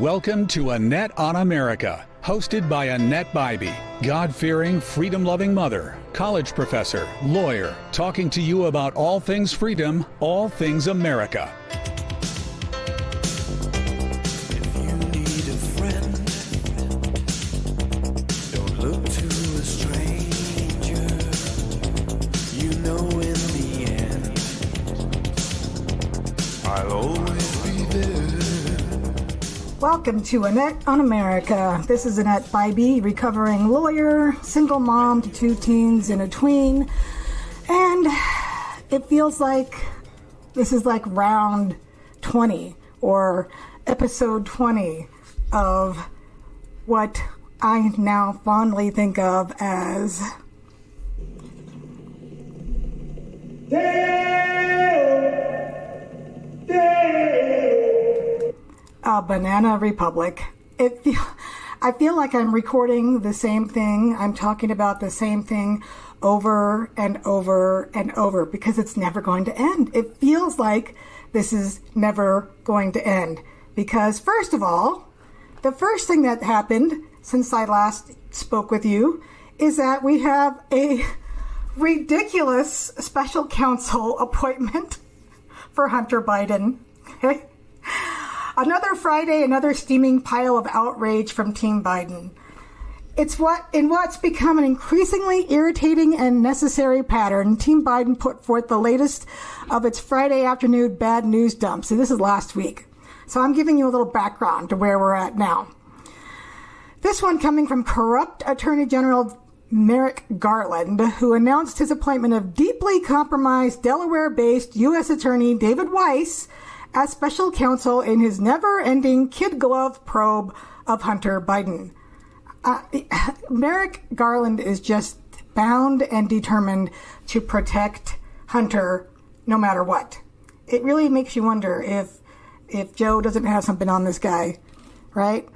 Welcome to Annette on America, hosted by Annette Bybee, God fearing, freedom loving mother, college professor, lawyer, talking to you about all things freedom, all things America. Welcome to Annette on America. This is Annette Bybee, recovering lawyer, single mom to two teens and a tween. And it feels like this is like round 20 or episode 20 of what I now fondly think of as a banana republic. It feel, I feel like I'm recording the same thing. I'm talking about the same thing over and over and over because it's never going to end. It feels like this is never going to end because first of all, the first thing that happened since I last spoke with you is that we have a ridiculous special counsel appointment for Hunter Biden. Okay? Another Friday, another steaming pile of outrage from Team Biden. It's what in what's become an increasingly irritating and necessary pattern. Team Biden put forth the latest of its Friday afternoon bad news dumps. And this is last week. So I'm giving you a little background to where we're at now. This one coming from corrupt Attorney General Merrick Garland, who announced his appointment of deeply compromised Delaware based U.S. Attorney David Weiss as special counsel in his never ending kid glove probe of Hunter Biden. Uh, Merrick Garland is just bound and determined to protect Hunter no matter what. It really makes you wonder if if Joe doesn't have something on this guy, right?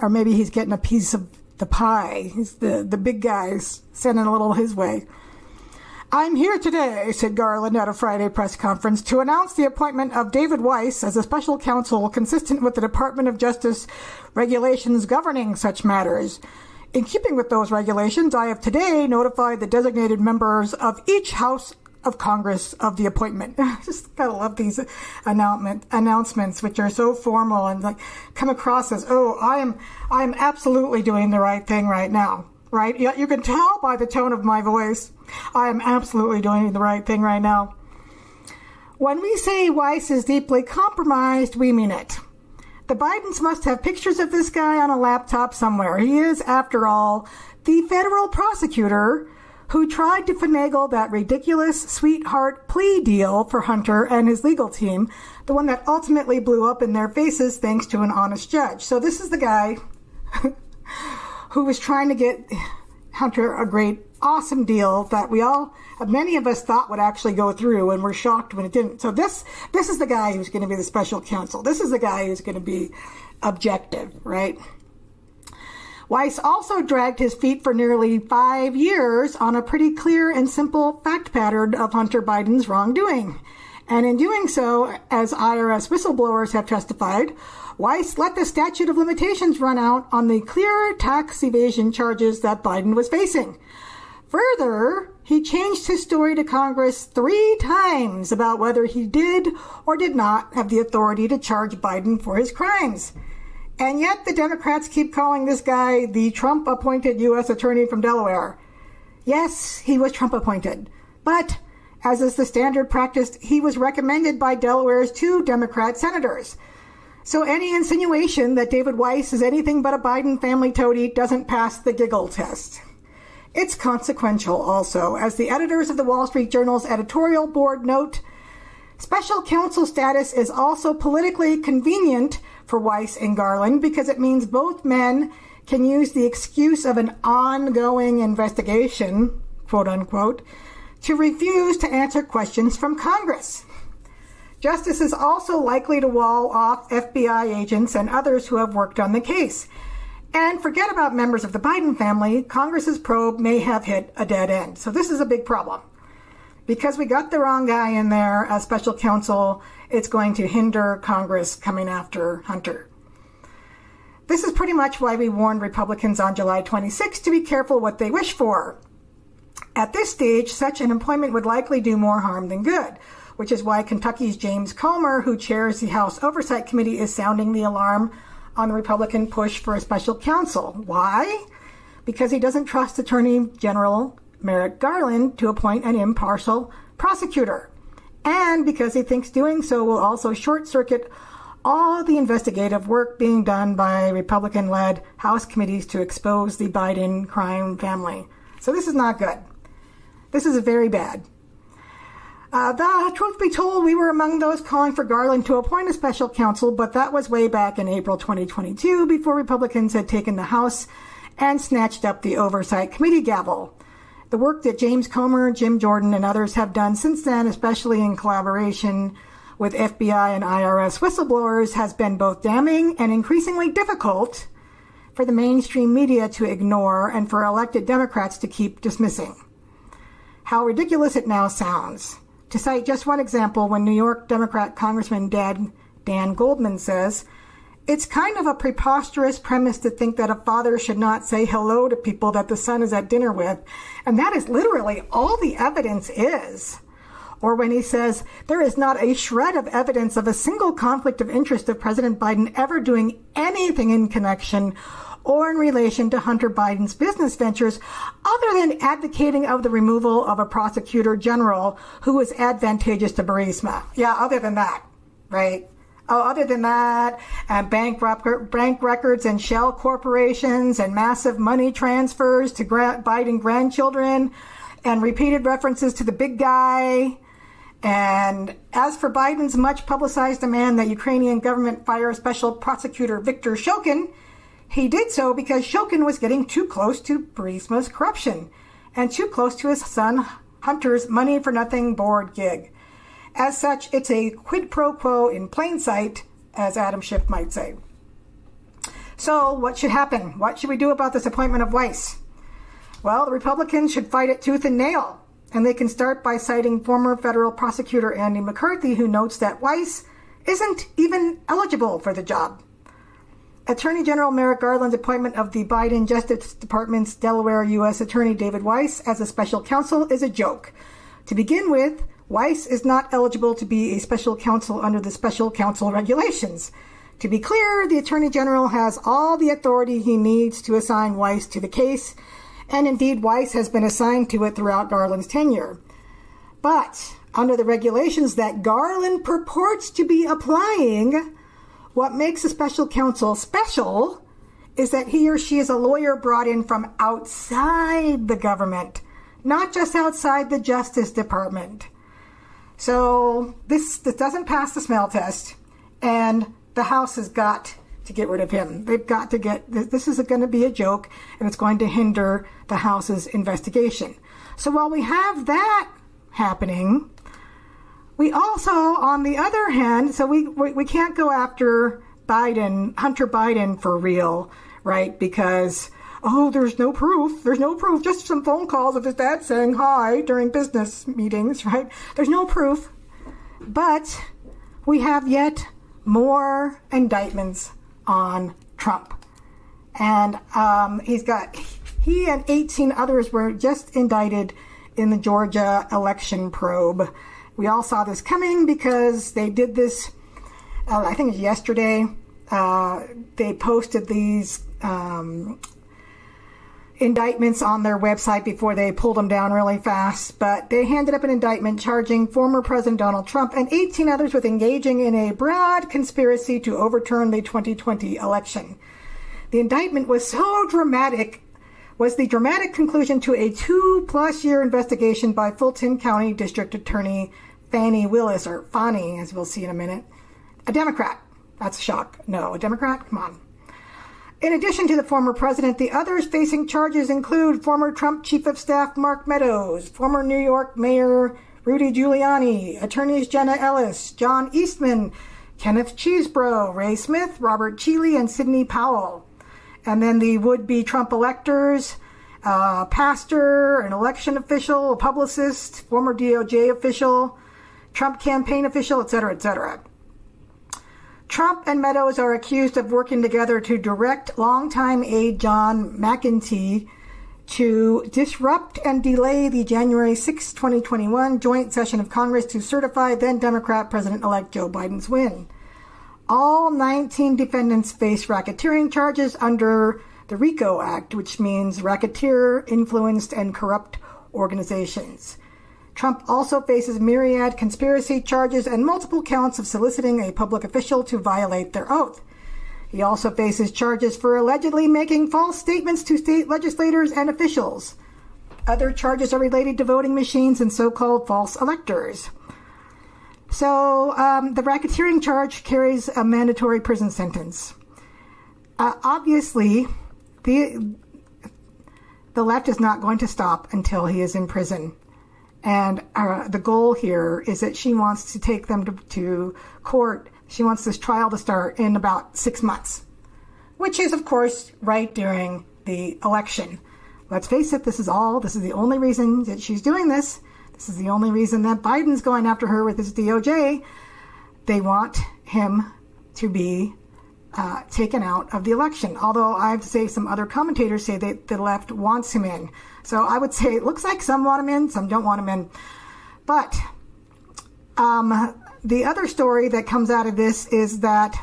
Or maybe he's getting a piece of the pie. He's the, the big guys sending a little his way. I'm here today, said Garland at a Friday press conference, to announce the appointment of David Weiss as a special counsel consistent with the Department of Justice regulations governing such matters. In keeping with those regulations, I have today notified the designated members of each House of Congress of the appointment. Just gotta love these announcement announcements, which are so formal and like come across as, oh, I am I am absolutely doing the right thing right now. Right? You can tell by the tone of my voice. I am absolutely doing the right thing right now. When we say Weiss is deeply compromised, we mean it. The Bidens must have pictures of this guy on a laptop somewhere. He is, after all, the federal prosecutor who tried to finagle that ridiculous sweetheart plea deal for Hunter and his legal team, the one that ultimately blew up in their faces thanks to an honest judge. So this is the guy who was trying to get Hunter a great, awesome deal that we all, many of us thought would actually go through and were shocked when it didn't. So this, this is the guy who's going to be the special counsel. This is the guy who's going to be objective, right? Weiss also dragged his feet for nearly five years on a pretty clear and simple fact pattern of Hunter Biden's wrongdoing. And in doing so, as IRS whistleblowers have testified, Weiss let the statute of limitations run out on the clear tax evasion charges that Biden was facing. Further, he changed his story to Congress three times about whether he did or did not have the authority to charge Biden for his crimes. And yet the Democrats keep calling this guy the Trump appointed U.S. attorney from Delaware. Yes, he was Trump appointed. But, as is the standard practice, he was recommended by Delaware's two Democrat senators. So any insinuation that David Weiss is anything but a Biden family toady doesn't pass the giggle test. It's consequential also, as the editors of the Wall Street Journal's editorial board note, special counsel status is also politically convenient for Weiss and Garland because it means both men can use the excuse of an ongoing investigation, quote unquote, to refuse to answer questions from Congress. Justice is also likely to wall off FBI agents and others who have worked on the case. And forget about members of the Biden family, Congress's probe may have hit a dead end. So this is a big problem. Because we got the wrong guy in there as special counsel, it's going to hinder Congress coming after Hunter. This is pretty much why we warned Republicans on July 26 to be careful what they wish for. At this stage, such an appointment would likely do more harm than good, which is why Kentucky's James Comer, who chairs the House Oversight Committee, is sounding the alarm on the Republican push for a special counsel. Why? Because he doesn't trust Attorney General Merrick Garland to appoint an impartial prosecutor. And because he thinks doing so will also short circuit all the investigative work being done by Republican led House committees to expose the Biden crime family. So this is not good. This is very bad. Uh, the truth be told, we were among those calling for Garland to appoint a special counsel, but that was way back in April 2022 before Republicans had taken the House and snatched up the Oversight Committee gavel. The work that James Comer, Jim Jordan, and others have done since then, especially in collaboration with FBI and IRS whistleblowers, has been both damning and increasingly difficult for the mainstream media to ignore and for elected Democrats to keep dismissing. How ridiculous it now sounds. To cite just one example, when New York Democrat Congressman Dan, Dan Goldman says, it's kind of a preposterous premise to think that a father should not say hello to people that the son is at dinner with. And that is literally all the evidence is. Or when he says, there is not a shred of evidence of a single conflict of interest of President Biden ever doing anything in connection or in relation to Hunter Biden's business ventures other than advocating of the removal of a prosecutor general who was advantageous to Burisma. Yeah, other than that, right? Oh, other than that, and bank, rec- bank records and shell corporations and massive money transfers to Biden grandchildren and repeated references to the big guy. And as for Biden's much publicized demand that Ukrainian government fire special prosecutor Viktor Shokin, he did so because Shokin was getting too close to Burisma's corruption and too close to his son Hunter's money for nothing board gig. As such, it's a quid pro quo in plain sight, as Adam Schiff might say. So, what should happen? What should we do about this appointment of Weiss? Well, the Republicans should fight it tooth and nail, and they can start by citing former federal prosecutor Andy McCarthy, who notes that Weiss isn't even eligible for the job. Attorney General Merrick Garland's appointment of the Biden Justice Department's Delaware U.S. Attorney David Weiss as a special counsel is a joke. To begin with, Weiss is not eligible to be a special counsel under the special counsel regulations. To be clear, the Attorney General has all the authority he needs to assign Weiss to the case, and indeed Weiss has been assigned to it throughout Garland's tenure. But under the regulations that Garland purports to be applying, what makes a special counsel special is that he or she is a lawyer brought in from outside the government, not just outside the Justice Department. So this, this doesn't pass the smell test, and the House has got to get rid of him. They've got to get this is going to be a joke, and it's going to hinder the House's investigation. So while we have that happening, we also, on the other hand, so we, we, we can't go after Biden, Hunter Biden for real, right? Because, oh, there's no proof. There's no proof. Just some phone calls of his dad saying hi during business meetings, right? There's no proof. But we have yet more indictments on Trump. And um, he's got, he and 18 others were just indicted in the Georgia election probe. We all saw this coming because they did this, uh, I think yesterday. Uh, they posted these um, indictments on their website before they pulled them down really fast. But they handed up an indictment charging former President Donald Trump and 18 others with engaging in a broad conspiracy to overturn the 2020 election. The indictment was so dramatic was the dramatic conclusion to a two plus year investigation by Fulton County District Attorney Fani Willis, or Fani, as we'll see in a minute, a Democrat. That's a shock. No, a Democrat? Come on. In addition to the former president, the others facing charges include former Trump Chief of Staff Mark Meadows, former New York Mayor Rudy Giuliani, attorneys Jenna Ellis, John Eastman, Kenneth Chesebro, Ray Smith, Robert Cheeley, and Sidney Powell. And then the would be Trump electors, a pastor, an election official, a publicist, former DOJ official, Trump campaign official, etc., etc. Trump and Meadows are accused of working together to direct longtime aide John McEntee to disrupt and delay the January 6, 2021 joint session of Congress to certify then Democrat President elect Joe Biden's win. All 19 defendants face racketeering charges under the RICO Act, which means racketeer, influenced, and corrupt organizations. Trump also faces myriad conspiracy charges and multiple counts of soliciting a public official to violate their oath. He also faces charges for allegedly making false statements to state legislators and officials. Other charges are related to voting machines and so called false electors. So, um, the racketeering charge carries a mandatory prison sentence. Uh, obviously, the, the left is not going to stop until he is in prison. And uh, the goal here is that she wants to take them to, to court she wants this trial to start in about six months, which is, of course, right during the election. Let's face it, this is all, this is the only reason that she's doing this. This is the only reason that Biden's going after her with his DOJ. They want him to be uh, taken out of the election. Although I have to say, some other commentators say that the left wants him in. So I would say it looks like some want him in, some don't want him in. But um, the other story that comes out of this is that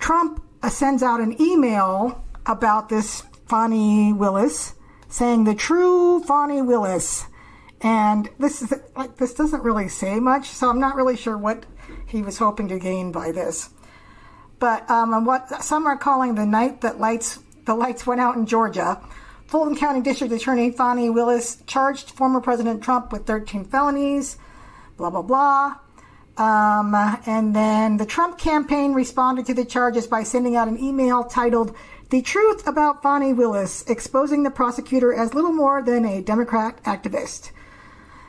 Trump sends out an email about this Fani Willis saying the true Fani Willis. And this is like this doesn't really say much, so I'm not really sure what he was hoping to gain by this. But um, what some are calling the night that lights the lights went out in Georgia, Fulton County District Attorney Fani Willis charged former President Trump with 13 felonies blah, blah, blah. Um, and then the Trump campaign responded to the charges by sending out an email titled The Truth About Fani Willis, exposing the prosecutor as little more than a Democrat activist.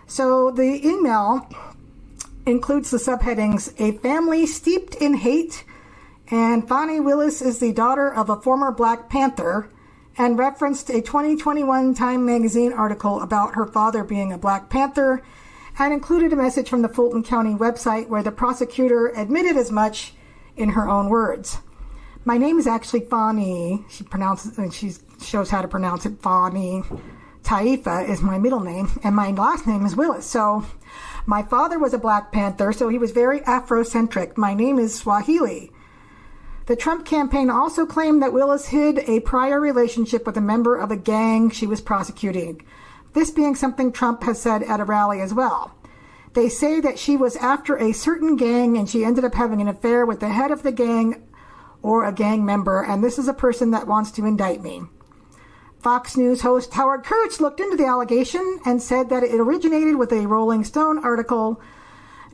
So the email includes the subheadings A Family Steeped in Hate, and Fani Willis is the daughter of a former Black Panther, and referenced a 2021 Time magazine article about her father being a Black Panther and included a message from the Fulton County website where the prosecutor admitted as much in her own words. My name is actually Fani. She pronounces and she shows how to pronounce it. Fani Taifa is my middle name, and my last name is Willis. So, my father was a Black Panther, so he was very Afrocentric. My name is Swahili. The Trump campaign also claimed that Willis hid a prior relationship with a member of a gang she was prosecuting. This being something Trump has said at a rally as well. They say that she was after a certain gang and she ended up having an affair with the head of the gang or a gang member, and this is a person that wants to indict me. Fox News host Howard Kurtz looked into the allegation and said that it originated with a Rolling Stone article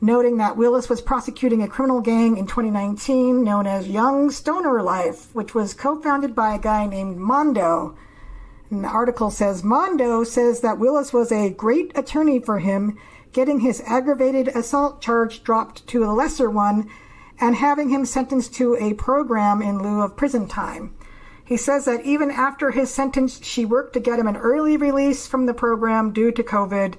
noting that Willis was prosecuting a criminal gang in 2019 known as Young Stoner Life, which was co founded by a guy named Mondo, and the article says Mondo says that Willis was a great attorney for him, getting his aggravated assault charge dropped to a lesser one and having him sentenced to a program in lieu of prison time. He says that even after his sentence, she worked to get him an early release from the program due to COVID.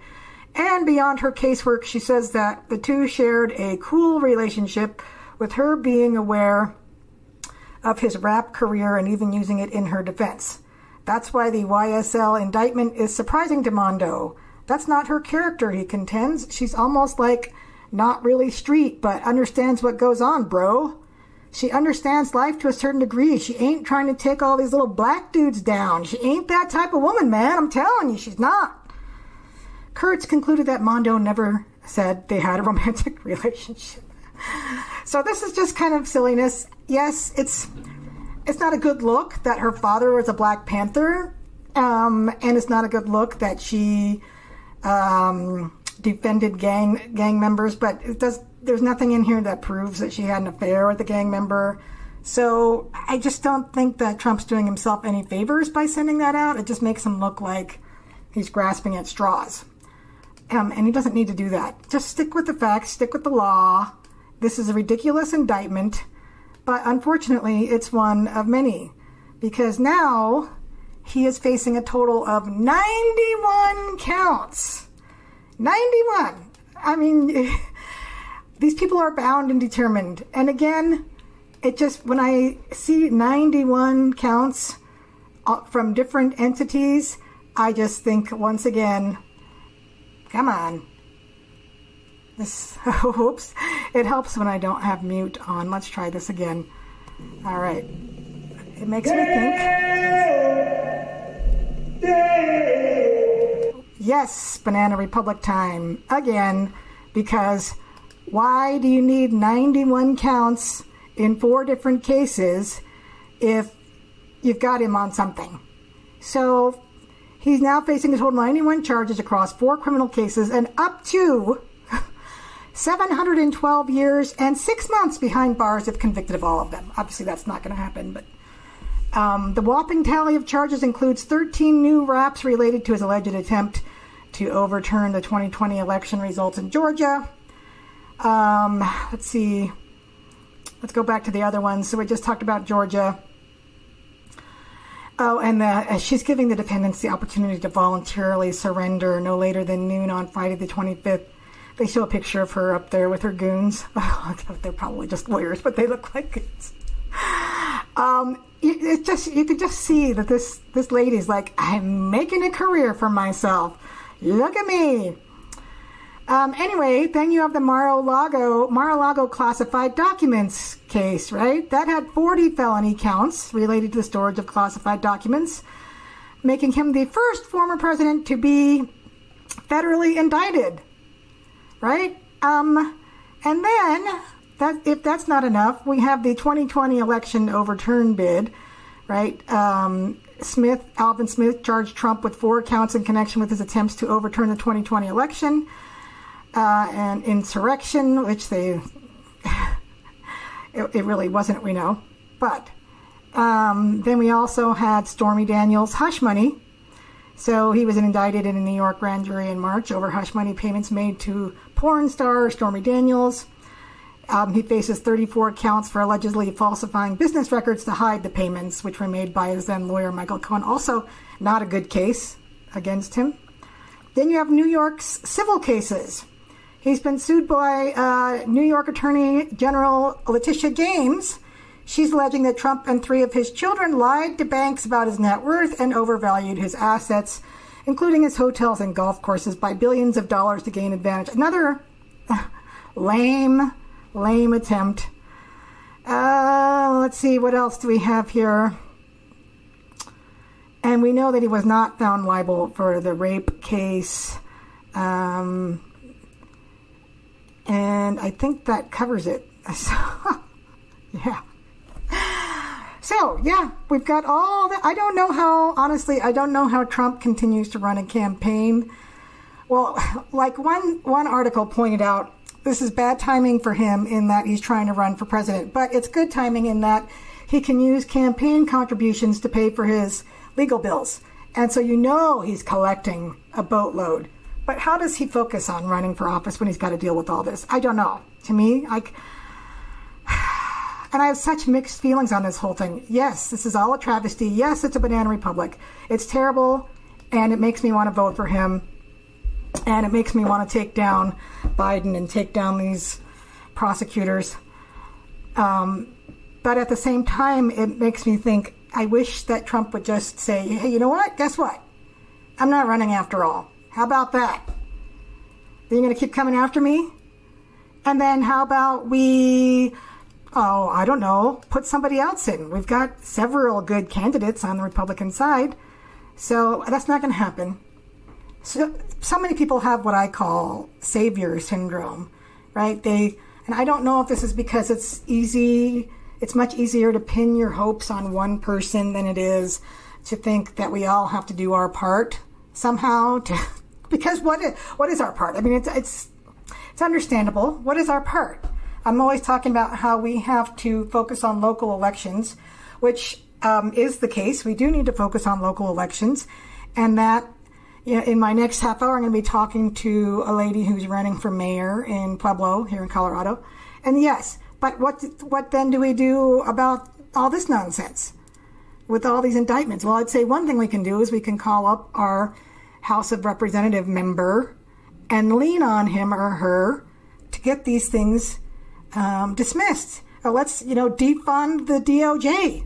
And beyond her casework, she says that the two shared a cool relationship, with her being aware of his rap career and even using it in her defense. That's why the YSL indictment is surprising to Mondo. That's not her character, he contends. She's almost like not really street, but understands what goes on, bro. She understands life to a certain degree. She ain't trying to take all these little black dudes down. She ain't that type of woman, man. I'm telling you, she's not. Kurtz concluded that Mondo never said they had a romantic relationship. So this is just kind of silliness. Yes, it's it's not a good look that her father was a Black Panther, um, and it's not a good look that she um, defended gang gang members. But it does. There's nothing in here that proves that she had an affair with a gang member. So I just don't think that Trump's doing himself any favors by sending that out. It just makes him look like he's grasping at straws. Um, and he doesn't need to do that. Just stick with the facts, stick with the law. This is a ridiculous indictment. But unfortunately, it's one of many because now he is facing a total of 91 counts. 91. I mean, these people are bound and determined. And again, it just, when I see 91 counts uh, from different entities, I just think once again, come on. This, oops, it helps when I don't have mute on. Let's try this again. All right. It makes me think. Yes, Banana Republic time again, because why do you need 91 counts in four different cases if you've got him on something? So he's now facing a total of 91 charges across four criminal cases and up to 712 years and six months behind bars if convicted of all of them. Obviously, that's not going to happen, but. Um, the whopping tally of charges includes 13 new raps related to his alleged attempt to overturn the 2020 election results in Georgia. Um, let's see. Let's go back to the other ones. So we just talked about Georgia. Oh, and the, uh, she's giving the defendants the opportunity to voluntarily surrender no later than noon on Friday the 25th. They show a picture of her up there with her goons. They're probably just lawyers, but they look like goons. Um, it just you could just see that this this lady's like, I'm making a career for myself. Look at me. Um, anyway, then you have the Mar-a-Lago Mar-a-Lago classified documents case, right? That had 40 felony counts related to the storage of classified documents, making him the first former president to be federally indicted, right? Um, and then that if that's not enough, we have the 2020 election overturn bid, right? Um, Smith, Alvin Smith, charged Trump with four counts in connection with his attempts to overturn the 2020 election uh, and insurrection, which they it, it, really wasn't, we know. But um, then we also had Stormy Daniels hush money. So he was indicted in a New York grand jury in March over hush money payments made to porn star Stormy Daniels. Um, he faces 34 counts for allegedly falsifying business records to hide the payments, which were made by his then lawyer Michael Cohen. Also, not a good case against him. Then you have New York's civil cases. He's been sued by uh, New York Attorney General Letitia James. She's alleging that Trump and three of his children lied to banks about his net worth and overvalued his assets, including his hotels and golf courses, by billions of dollars to gain advantage. Another lame, lame attempt. Uh, let's see, what else do we have here? And we know that he was not found liable for the rape case. Um, and I think that covers it. So, yeah. So, yeah, we've got all that. I don't know how, honestly, I don't know how Trump continues to run a campaign. Well, like one, one article pointed out, this is bad timing for him in that he's trying to run for president, but it's good timing in that he can use campaign contributions to pay for his legal bills. And so you know he's collecting a boatload. But how does he focus on running for office when he's got to deal with all this? I don't know. To me, like, and I have such mixed feelings on this whole thing. Yes, this is all a travesty. Yes, it's a banana republic. It's terrible, and it makes me want to vote for him, and it makes me want to take down Biden and take down these prosecutors. Um, but at the same time, it makes me think. I wish that Trump would just say, "Hey, you know what? Guess what? I'm not running after all." How about that? Are you going to keep coming after me? And then how about we, oh, I don't know, put somebody else in? We've got several good candidates on the Republican side. So that's not going to happen. So, so many people have what I call savior syndrome, right? They, and I don't know if this is because it's easy, it's much easier to pin your hopes on one person than it is to think that we all have to do our part somehow to because what is, what is our part? I mean, it's, it's, it's understandable. What is our part? I'm always talking about how we have to focus on local elections, which um, is the case. We do need to focus on local elections, and that you know, in my next half hour, I'm going to be talking to a lady who's running for mayor in Pueblo here in Colorado. And yes, but what what then do we do about all this nonsense with all these indictments? Well, I'd say one thing we can do is we can call up our House of Representative member and lean on him or her to get these things um, dismissed. Or let's, you know, defund the DOJ.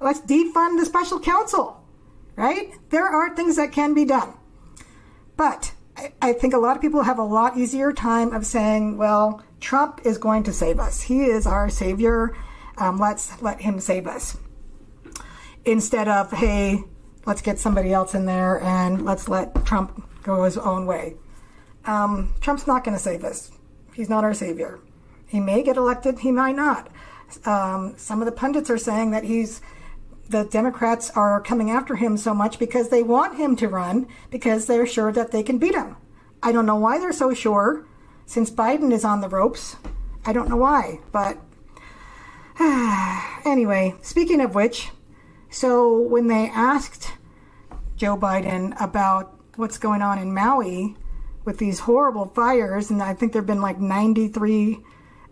Let's defund the special counsel, right? There are things that can be done. But I, I think a lot of people have a lot easier time of saying, well, Trump is going to save us. He is our savior. Um, let's let him save us. Instead of, hey, let's get somebody else in there and let's let Trump go his own way. Um, Trump's not going to save us. He's not our savior. He may get elected, he might not. Um, some of the pundits are saying that he's the Democrats are coming after him so much because they want him to run because they're sure that they can beat him. I don't know why they're so sure since Biden is on the ropes. I don't know why, but anyway, speaking of which, so when they asked Joe Biden about what's going on in Maui with these horrible fires, and I think there have been like 93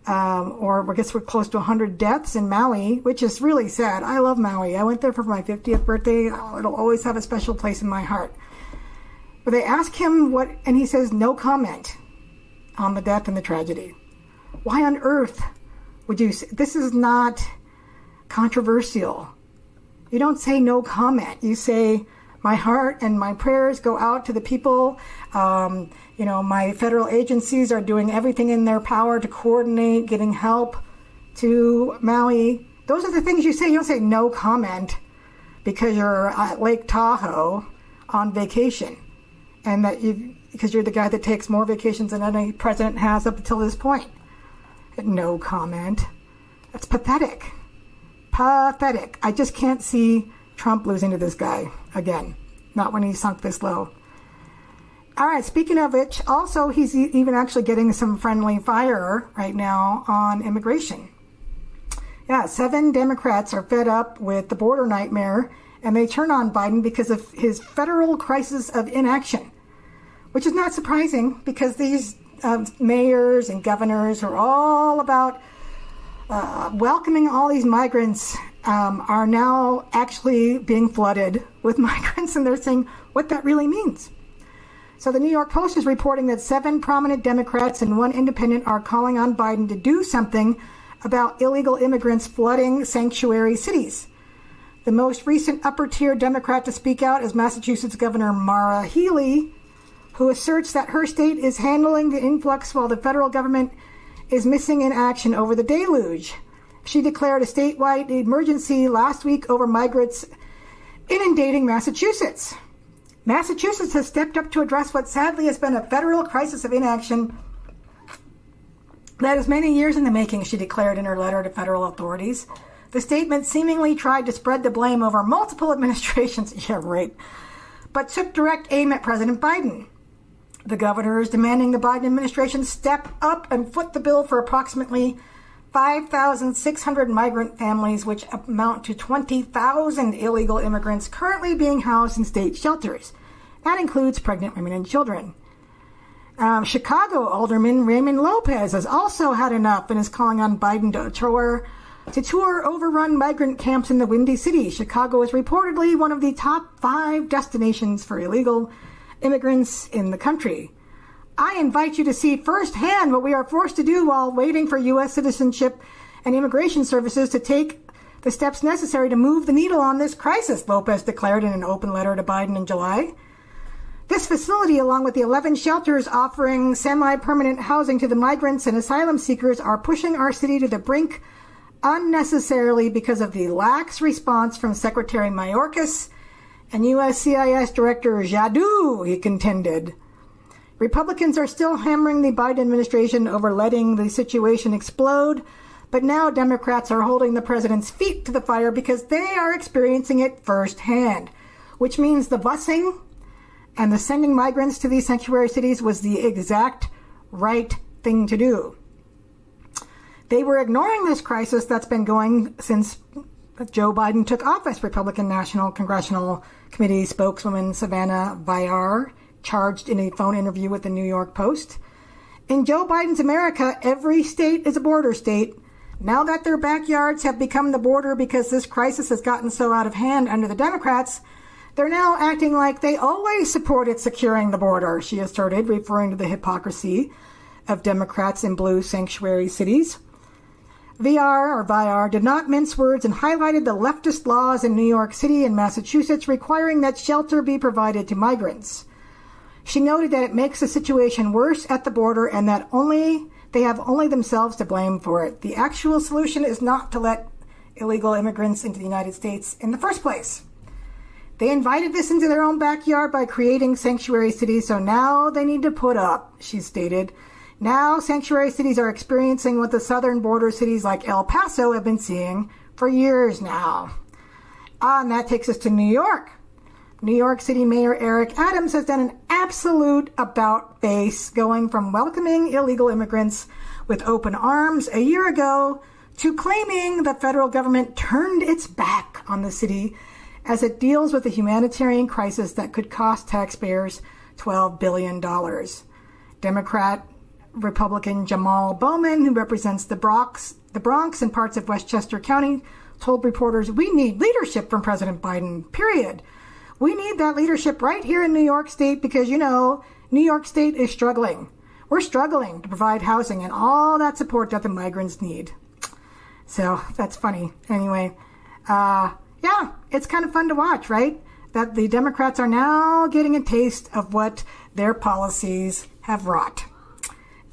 um, or I guess we're close to 100 deaths in Maui, which is really sad. I love Maui. I went there for my 50th birthday. It'll always have a special place in my heart. But they ask him what, and he says no comment on the death and the tragedy. Why on earth would you this is not controversial? You don't say no comment. You say my heart and my prayers go out to the people. Um, you know, my federal agencies are doing everything in their power to coordinate getting help to Maui. Those are the things you say. You don't say no comment because you're at Lake Tahoe on vacation and that you because you're the guy that takes more vacations than any president has up until this point. No comment. That's pathetic. Pathetic. I just can't see Trump losing to this guy again. Not when he sunk this low. All right, speaking of which, also he's even actually getting some friendly fire right now on immigration. Yeah, seven Democrats are fed up with the border nightmare and they turn on Biden because of his federal crisis of inaction, which is not surprising because these uh, mayors and governors are all about uh, welcoming all these migrants um, are now actually being flooded with migrants, and they're saying what that really means. So the New York Post is reporting that seven prominent Democrats and one independent are calling on Biden to do something about illegal immigrants flooding sanctuary cities. The most recent upper tier Democrat to speak out is Massachusetts Governor Maura Healey, who asserts that her state is handling the influx while the federal government is missing in action over the deluge. She declared a statewide emergency last week over migrants inundating Massachusetts. Massachusetts has stepped up to address what sadly has been a federal crisis of inaction that is many years in the making, she declared in her letter to federal authorities. The statement seemingly tried to spread the blame over multiple administrations, yeah, right, but took direct aim at President Biden. The governor is demanding the Biden administration step up and foot the bill for approximately 5,600 migrant families, which amount to 20,000 illegal immigrants currently being housed in state shelters. That includes pregnant women and children. Um, Chicago Alderman Raymond Lopez has also had enough and is calling on Biden to tour to tour overrun migrant camps in the Windy City. Chicago is reportedly one of the top five destinations for illegal immigrants in the country. I invite you to see firsthand what we are forced to do while waiting for U.S. citizenship and immigration services to take the steps necessary to move the needle on this crisis, Lopez declared in an open letter to Biden in July. This facility, along with the 11 shelters offering semi permanent housing to the migrants and asylum seekers, are pushing our city to the brink unnecessarily because of the lax response from Secretary Mayorkas and USCIS Director Jaddou, he contended. Republicans are still hammering the Biden administration over letting the situation explode, but now Democrats are holding the president's feet to the fire because they are experiencing it firsthand, which means the busing and the sending migrants to these sanctuary cities was the exact right thing to do. They were ignoring this crisis that's been going since Joe Biden took office. Republican National Congressional Committee spokeswoman Savannah Viar charged in a phone interview with the New York Post. In Joe Biden's America, every state is a border state. Now that their backyards have become the border because this crisis has gotten so out of hand under the Democrats, they're now acting like they always supported securing the border, she asserted, referring to the hypocrisy of Democrats in blue sanctuary cities. VR or VIR did not mince words and highlighted the leftist laws in New York City and Massachusetts requiring that shelter be provided to migrants. She noted that it makes the situation worse at the border and that only they have only themselves to blame for it. The actual solution is not to let illegal immigrants into the United States in the first place. They invited this into their own backyard by creating sanctuary cities, so now they need to put up, she stated. Now, sanctuary cities are experiencing what the southern border cities like El Paso have been seeing for years now. Ah, and that takes us to New York. New York City Mayor Eric Adams has done an absolute about face, going from welcoming illegal immigrants with open arms a year ago to claiming the federal government turned its back on the city as it deals with a humanitarian crisis that could cost taxpayers $12 billion. Democrat Republican Jamal Bowman, who represents the Bronx, the Bronx and parts of Westchester County, told reporters, "We need leadership from President Biden. Period. We need that leadership right here in New York State because you know New York State is struggling. We're struggling to provide housing and all that support that the migrants need." So that's funny. Anyway, uh, yeah, it's kind of fun to watch, right? That the Democrats are now getting a taste of what their policies have wrought.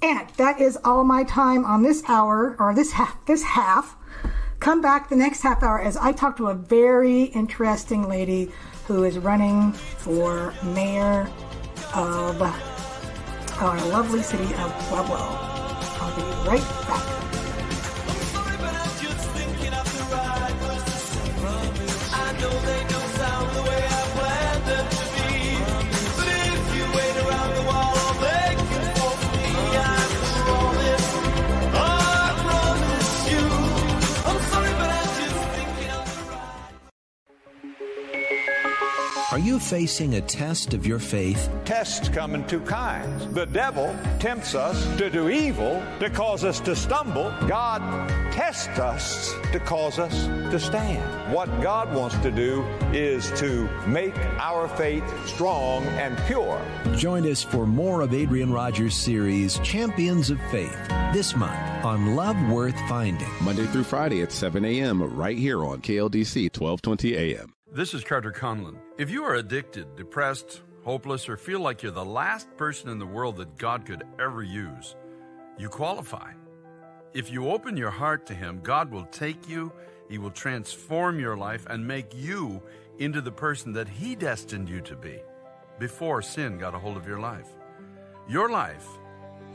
And that is all my time on this hour or this half, this half. Come back the next half hour as I talk to a very interesting lady who is running for mayor of our lovely city of Pueblo. I'll be right back. Are you facing a test of your faith? Tests come in two kinds. The devil tempts us to do evil to cause us to stumble. God tests us to cause us to stand. What God wants to do is to make our faith strong and pure. Join us for more of Adrian Rogers' series, Champions of Faith, this month on Love Worth Finding. Monday through Friday at 7 a.m. right here on KLDC 1220 a.m. This is Carter Conlon. If you are addicted, depressed, hopeless, or feel like you're the last person in the world that God could ever use, you qualify. If you open your heart to Him, God will take you, He will transform your life, and make you into the person that He destined you to be before sin got a hold of your life. Your life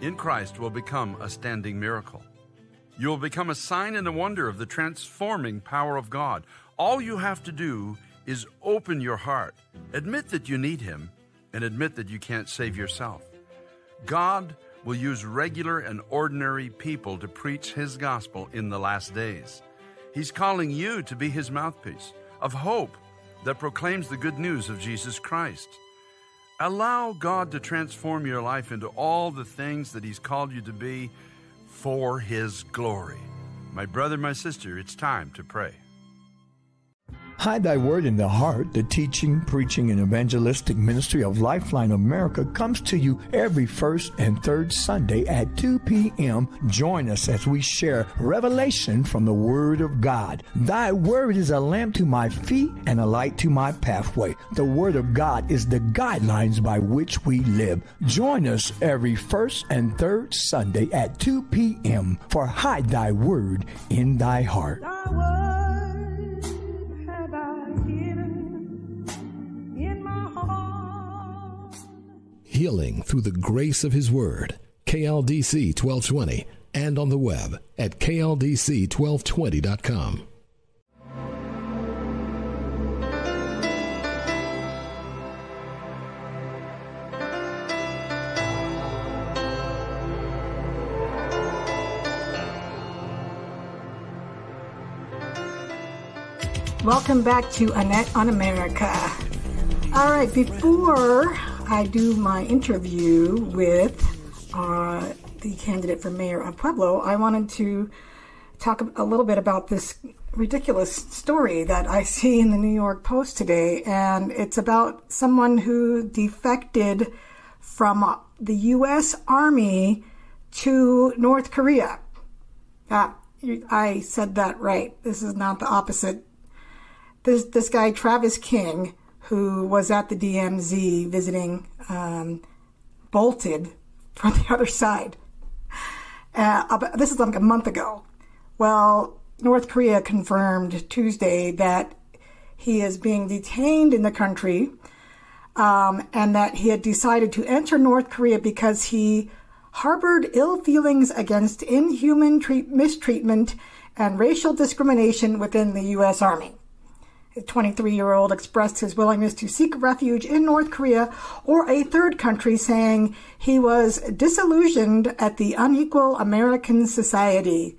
in Christ will become a standing miracle. You will become a sign and a wonder of the transforming power of God. All you have to do is open your heart, admit that you need Him, and admit that you can't save yourself. God will use regular and ordinary people to preach His gospel in the last days. He's calling you to be His mouthpiece of hope that proclaims the good news of Jesus Christ. Allow God to transform your life into all the things that He's called you to be for His glory. My brother, my sister, it's time to pray. Hide Thy Word in the Heart, the teaching, preaching, and evangelistic ministry of Lifeline America comes to you every first and third Sunday at 2 p.m. Join us as we share revelation from the Word of God. Thy Word is a lamp to my feet and a light to my pathway. The Word of God is the guidelines by which we live. Join us every first and third Sunday at 2 p.m. for Hide Thy Word in Thy Heart. Healing through the grace of His Word. KLDC 1220 and on the web at KLDC1220.com. Welcome back to Annette on America. All right, before I do my interview with uh, the candidate for mayor of Pueblo, I wanted to talk a little bit about this ridiculous story that I see in the New York Post today. And it's about someone who defected from the U.S. Army to North Korea. I said that right. This is not the opposite. This this guy Travis King, who was at the DMZ visiting, um, bolted from the other side. Uh, this is like a month ago. Well, North Korea confirmed Tuesday that he is being detained in the country um, and that he had decided to enter North Korea because he harbored ill feelings against inhuman treat- mistreatment and racial discrimination within the U.S. Army. The 23 year old expressed his willingness to seek refuge in North Korea or a third country, saying he was disillusioned at the unequal American society,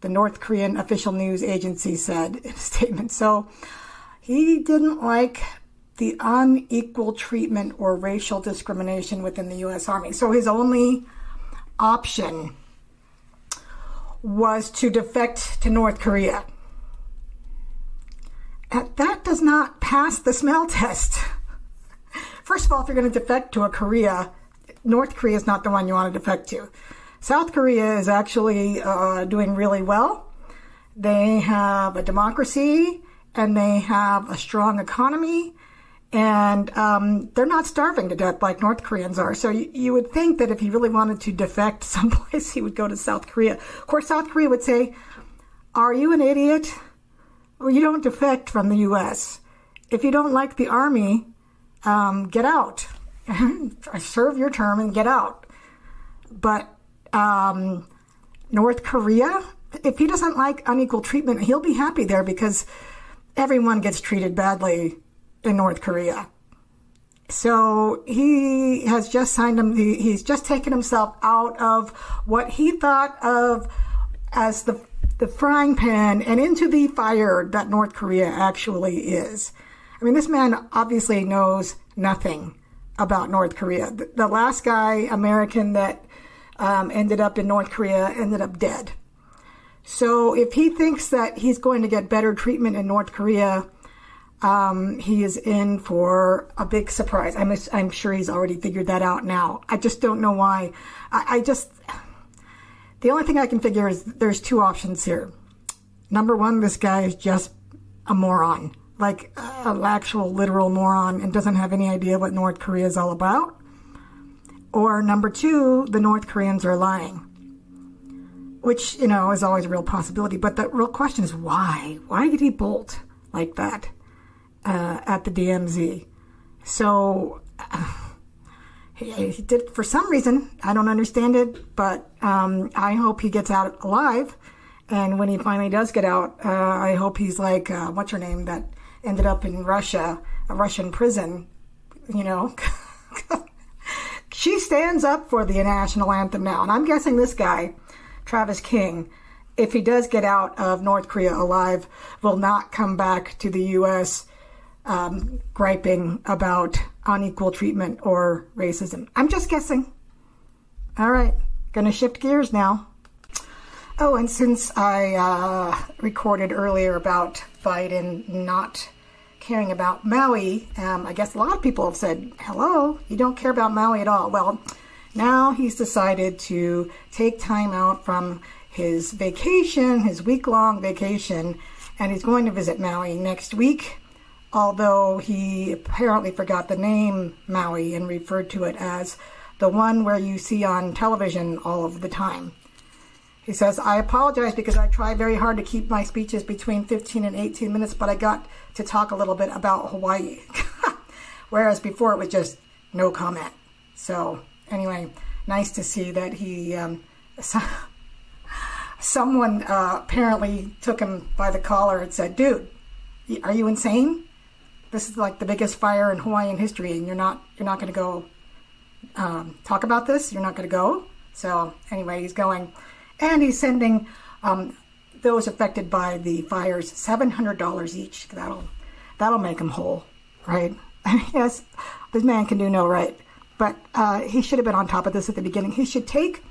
the North Korean official news agency said in a statement. So he didn't like the unequal treatment or racial discrimination within the U.S. Army. So his only option was to defect to North Korea. That does not pass the smell test. First of all, if you're going to defect to a Korea, North Korea is not the one you want to defect to. South Korea is actually uh, doing really well. They have a democracy and they have a strong economy and um, they're not starving to death like North Koreans are. So you, you, would think that if he really wanted to defect someplace, he would go to South Korea. Of course, South Korea would say, "Are you an idiot? Well, you don't defect from the U.S. If you don't like the army, um, get out. Serve your term and get out." But um, North Korea, if he doesn't like unequal treatment, he'll be happy there because everyone gets treated badly in North Korea. So he has just signed him, he's just taken himself out of what he thought of as the, the frying pan and into the fire that North Korea actually is. I mean, this man obviously knows nothing about North Korea. The, last guy, American, that um, ended up in North Korea ended up dead. So if he thinks that he's going to get better treatment in North Korea, um, he is in for a big surprise. I'm, I'm sure he's already figured that out now. I just don't know why. I, I just, the only thing I can figure is there's two options here. Number one, this guy is just a moron, like an actual literal moron and doesn't have any idea what North Korea is all about. Or number two, the North Koreans are lying, which, you know, is always a real possibility. But the real question is why? Why did he bolt like that? uh, at the DMZ. So uh, he, did for some reason. I don't understand it, but um, I hope he gets out alive. And when he finally does get out, uh, I hope he's like uh, what's her name that ended up in Russia, a Russian prison. You know. she stands up for the national anthem now. And I'm guessing this guy, Travis King, if he does get out of North Korea alive, will not come back to the U.S um, griping about unequal treatment or racism. I'm just guessing. All right, gonna shift gears now. Oh, and since I uh, recorded earlier about Biden not caring about Maui, um, I guess a lot of people have said, hello, you don't care about Maui at all. Well, now he's decided to take time out from his vacation, his week long vacation, and he's going to visit Maui next week although he apparently forgot the name Maui and referred to it as the one where you see on television all of the time. He says, I apologize because I try very hard to keep my speeches between 15 and 18 minutes, but I got to talk a little bit about Hawaii. Whereas before it was just no comment. So, anyway, nice to see that he, um, someone uh, apparently took him by the collar and said, Dude, are you insane? This is like the biggest fire in Hawaiian history, and you're not you're not going to go um, talk about this. You're not going to go. So anyway, he's going, and he's sending um, those affected by the fires seven hundred dollars each. That'll that'll make them whole, right? yes, this man can do no right, but uh, he should have been on top of this at the beginning. He should take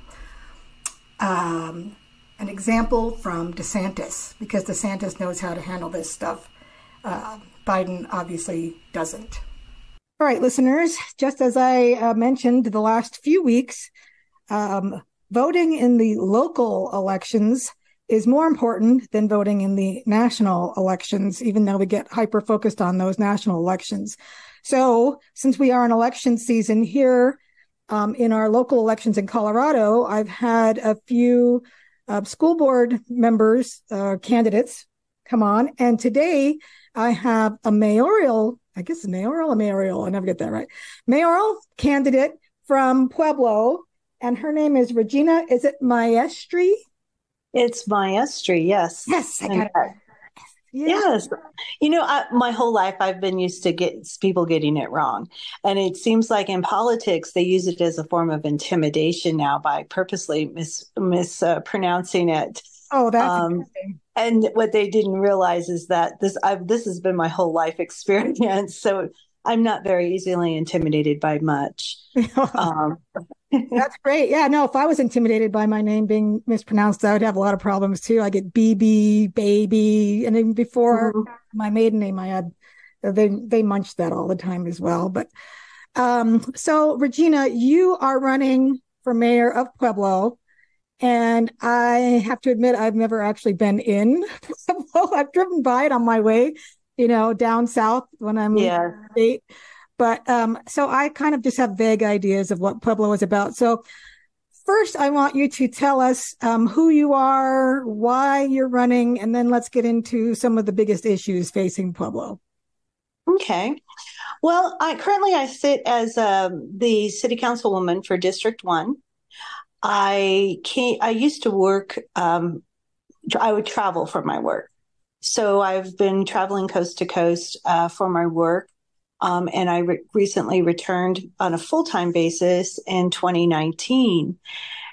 um, an example from DeSantis because DeSantis knows how to handle this stuff. Uh, Biden obviously doesn't. All right, listeners, just as I uh, mentioned the last few weeks, um, voting in the local elections is more important than voting in the national elections, even though we get hyper focused on those national elections. So, since we are in election season here um, in our local elections in Colorado, I've had a few uh, school board members, uh, candidates come on. And today I have a mayoral, I guess mayoral, a mayoral, I never get that right, mayoral candidate from Pueblo. And her name is Regina, is it Maestri? It's Maestri, yes. Yes, I got it. Yes. You know, I, my whole life I've been used to get people getting it wrong. And it seems like in politics, they use it as a form of intimidation now by purposely mis, mispronouncing uh, it. Oh, that's um, and what they didn't realize is that this I've, this has been my whole life experience. So I'm not very easily intimidated by much. um, That's great. Yeah, no, if I was intimidated by my name being mispronounced, I would have a lot of problems too. I get BB, baby, and even before mm-hmm. my maiden name, I had they they munched that all the time as well. But um, so Regina, you are running for mayor of Pueblo. And I have to admit, I've never actually been in Pueblo. I've driven by it on my way, you know, down south when I'm yeah. state. But um, so I kind of just have vague ideas of what Pueblo is about. So first, I want you to tell us um, who you are, why you're running, and then let's get into some of the biggest issues facing Pueblo. Okay. Well, I currently I sit as um, the city councilwoman for District One. I can I used to work. Um, I would travel for my work, so I've been traveling coast to coast uh, for my work. Um, and I re- recently returned on a full time basis in 2019.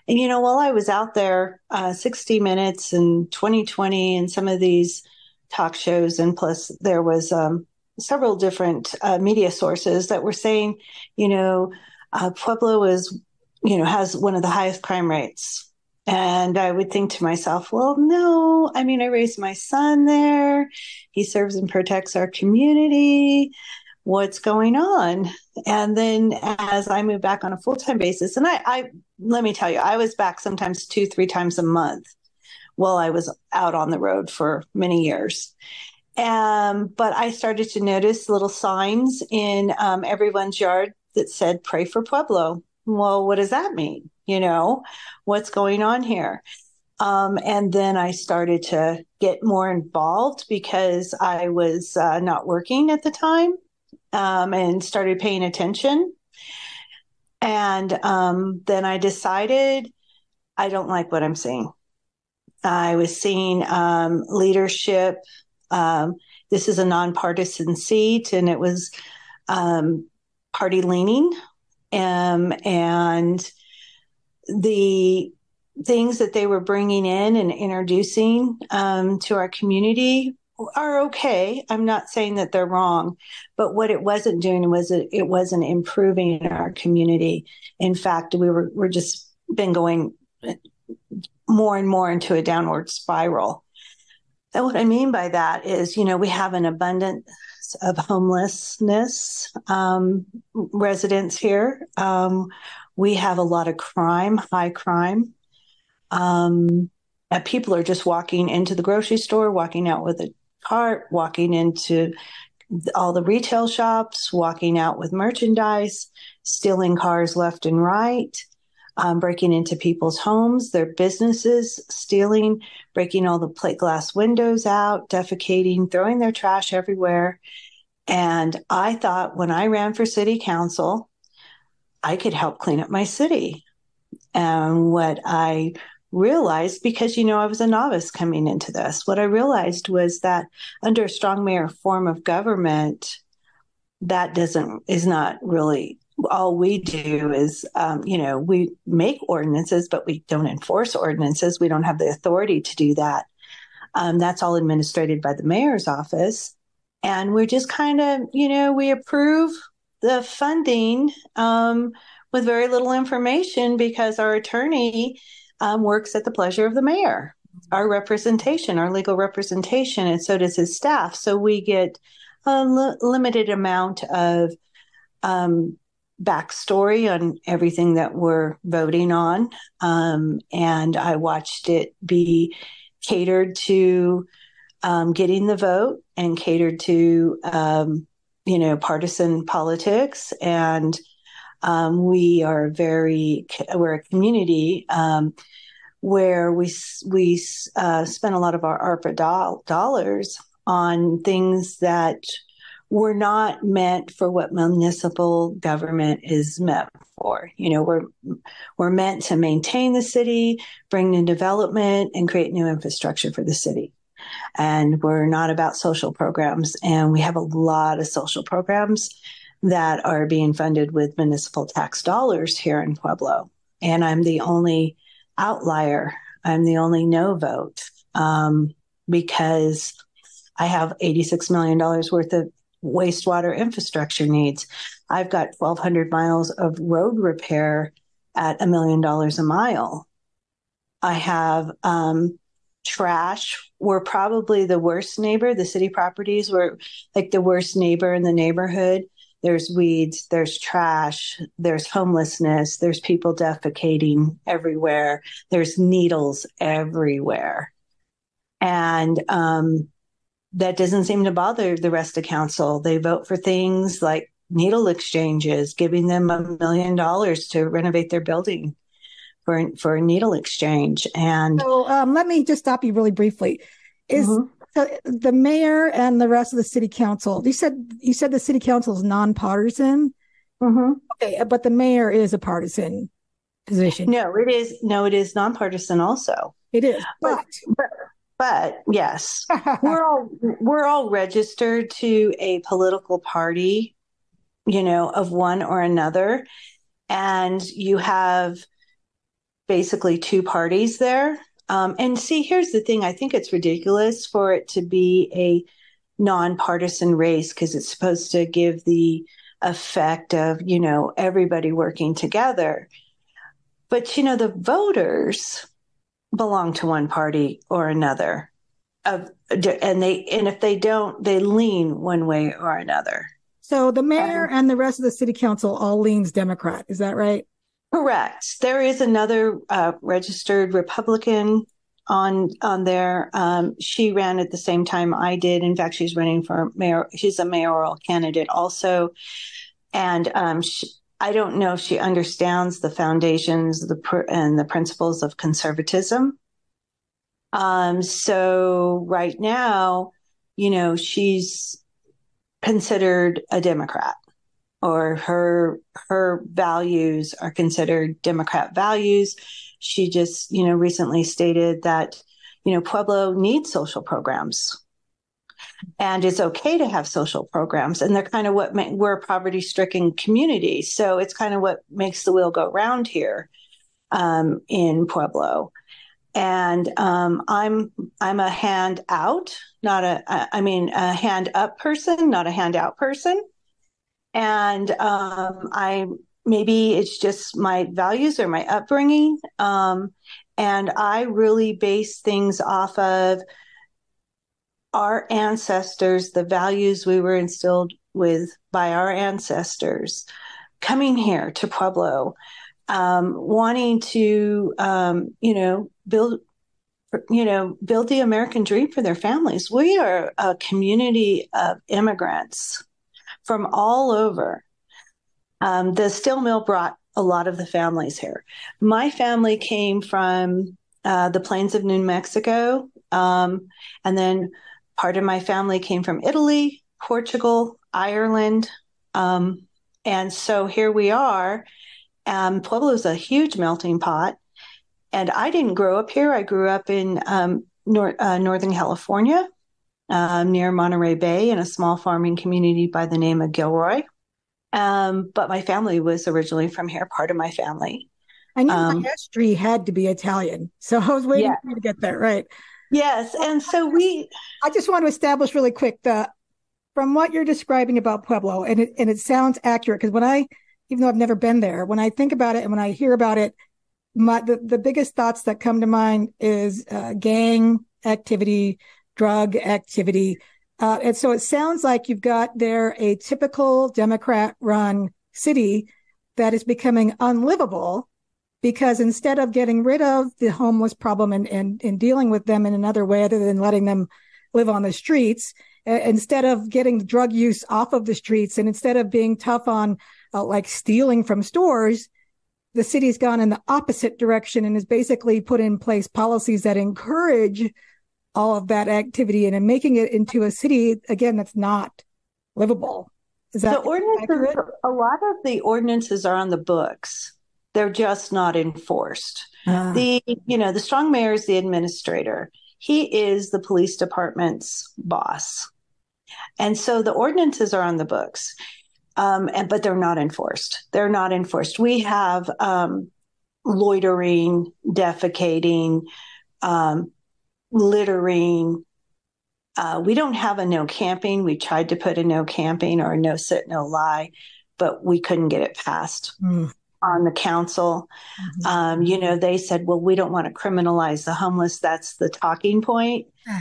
And, you know, while I was out there, uh, 60 Minutes and 2020 and some of these talk shows, and plus there was um, several different uh, media sources that were saying, you know, uh, Pueblo is, you know, has one of the highest crime rates. And I would think to myself, well, no, I mean, I raised my son there. He serves and protects our community what's going on. And then as I moved back on a full time basis, and I, I, let me tell you, I was back sometimes two, three times a month while I was out on the road for many years. Um, but I started to notice little signs in um, everyone's yard that said, pray for Pueblo. Well, what does that mean? You know, what's going on here? Um, and then I started to get more involved because I was uh, not working at the time um, and started paying attention. And um, then I decided I don't like what I'm seeing. I was seeing um, leadership. Um, this is a nonpartisan seat, and it was um, party leaning. Um, and the things that they were bringing in and introducing um, to our community are okay. I'm not saying that they're wrong, but what it wasn't doing was it, it wasn't improving our community. In fact, we were we're just been going more and more into a downward spiral. And what I mean by that is, you know, we have an of homelessness um, residents here. Um, we have a lot of crime, high crime. Um, people are just walking into the grocery store, walking out with a cart, walking into all the retail shops, walking out with merchandise, stealing cars left and right, um, breaking into people's homes, their businesses, stealing, breaking all the plate glass windows out, defecating, throwing their trash everywhere. And I thought when I ran for city council, I could help clean up my city. And what I realized because you know I was a novice coming into this. What I realized was that under a strong mayor form of government, that doesn't is not really all we do is um, you know we make ordinances but we don't enforce ordinances. We don't have the authority to do that. Um, that's all administrated by the mayor's office. And we're just kind of you know we approve the funding um, with very little information because our attorney um, works at the pleasure of the mayor, our representation, our legal representation, and so does his staff. So we get a l- limited amount of um, backstory on everything that we're voting on. Um, and I watched it be catered to um, getting the vote and catered to, um, you know, partisan politics. And um, we are very, we're a community um, where we we uh, spend a lot of our ARPA do- dollars on things that were not meant for what municipal government is meant for. You know, we're we're meant to maintain the city, bring new development, and create new infrastructure for the city. And we're not about social programs. And we have a lot of social programs that are being funded with municipal tax dollars here in Pueblo. And I'm the only outlier. I'm the only no vote um, because I have $86 million worth of wastewater infrastructure needs. I've got 1,200 miles of road repair at a million dollars a mile. I have um, trash. We're probably the worst neighbor. The city properties were like the worst neighbor in the neighborhood. There's weeds, there's trash, there's homelessness, there's people defecating everywhere, there's needles everywhere. And um, that doesn't seem to bother the rest of council. They vote for things like needle exchanges, giving them a million dollars to renovate their building for for a needle exchange. And so, um, let me just stop you really briefly. Is mm-hmm. so the mayor and the rest of the city council? You said you said the city council is nonpartisan. Mm-hmm. Okay, but the mayor is a partisan position. No, it is no, it is nonpartisan. Also, it is, but, but but yes, we're all we're all registered to a political party, you know, of one or another, and you have basically two parties there. Um, and see, here's the thing: I think it's ridiculous for it to be a nonpartisan race because it's supposed to give the effect of you know everybody working together. But you know, the voters belong to one party or another of and they and if they don't they lean one way or another. So the mayor um, and the rest of the city council all leans democrat is that right? Correct. There is another uh, registered republican on on there. Um, she ran at the same time i did. In fact she's running for mayor she's a mayoral candidate also. And um, she, I don't know if she understands the foundations the pr- and the principles of conservatism. Um, so right now, you know, she's considered a Democrat, or her her values are considered Democrat values. She just, you know, recently stated that, you know, Pueblo needs social programs and it's okay to have social programs and they're kind of what we're a poverty stricken community. So it's kind of what makes the wheel go round here um, in pueblo. And um, i'm i'm a hand out not a i mean a hand up person not a handout person. And um, i maybe it's just my values or my upbringing um, and i really base things off of our ancestors, the values we were instilled with by our ancestors, coming here to Pueblo, um, wanting to, um, you know, build, you know, build the American dream for their families. We are a community of immigrants from all over. Um, the steel mill brought a lot of the families here. My family came from uh, the plains of New Mexico, um, and then Part of my family came from Italy, Portugal, Ireland. Um, and so here we are. Um, Pueblo is a huge melting pot. And I didn't grow up here. I grew up in um, nor- uh, Northern California, uh, near Monterey Bay, in a small farming community by the name of Gilroy. Um, but my family was originally from here, part of my family. I knew um, my history had to be Italian. So I was waiting yeah. for you to get that right. Yes, and so we. I just want to establish really quick the from what you're describing about Pueblo, and it and it sounds accurate because when I, even though I've never been there, when I think about it and when I hear about it, my the, the biggest thoughts that come to mind is uh, gang activity, drug activity, uh, and so it sounds like you've got there a typical Democrat-run city that is becoming unlivable because instead of getting rid of the homeless problem and, and, and dealing with them in another way other than letting them live on the streets, uh, instead of getting drug use off of the streets and instead of being tough on uh, like stealing from stores, the city's gone in the opposite direction and has basically put in place policies that encourage all of that activity and making it into a city again that's not livable. Is that the ordinances? A lot of the ordinances are on the books. They're just not enforced. Uh. The you know the strong mayor is the administrator. He is the police department's boss, and so the ordinances are on the books, um, and but they're not enforced. They're not enforced. We have um, loitering, defecating, um, littering. Uh, we don't have a no camping. We tried to put a no camping or a no sit, no lie, but we couldn't get it passed mm. On the council. Mm-hmm. Um, you know, they said, well, we don't want to criminalize the homeless. That's the talking point.